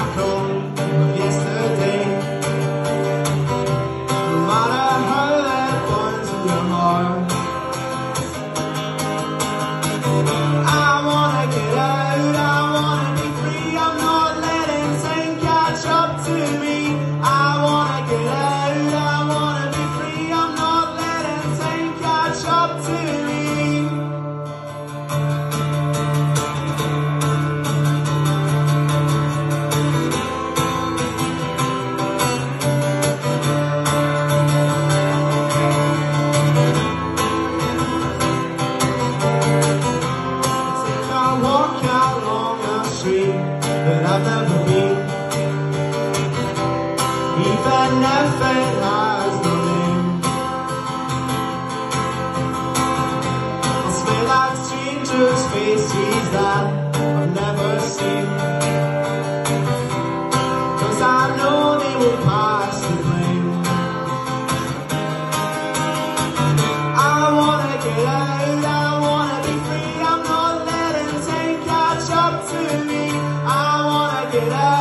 Marco. walk along a street that I've never been. Even if it has no name. I'll smell like strangers' faces that I've never seen. Cause I know they will pass the Será.